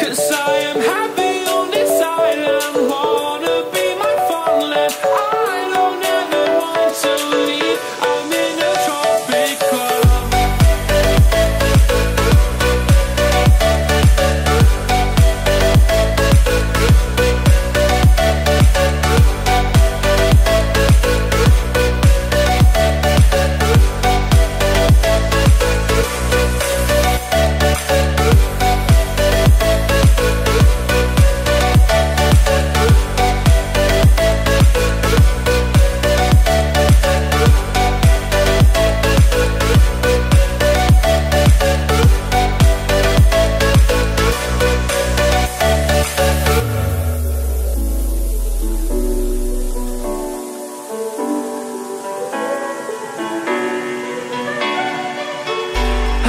Cause I am happy on this island, wanna be my fun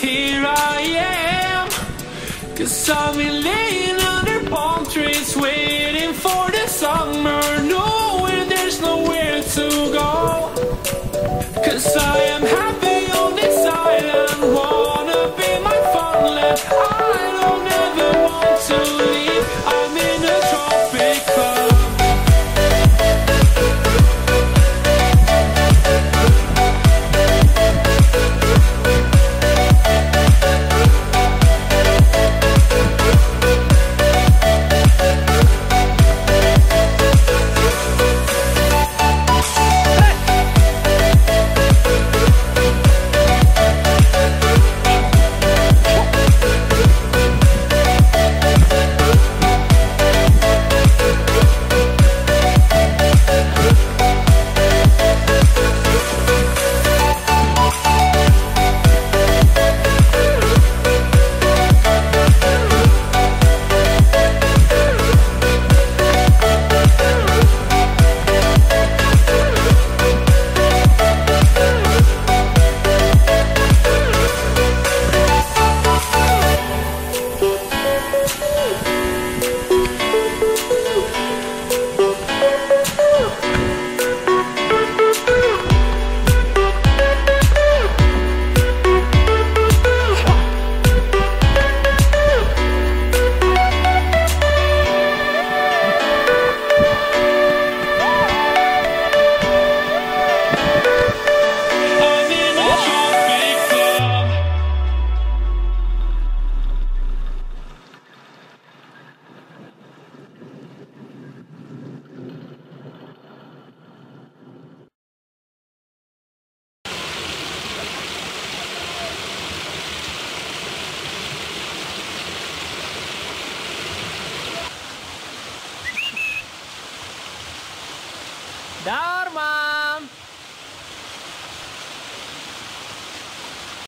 here I am. Cause I'm in Dharma!